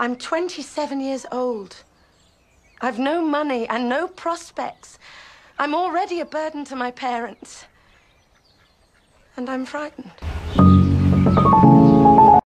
I'm 27 years old. I've no money and no prospects. I'm already a burden to my parents. And I'm frightened.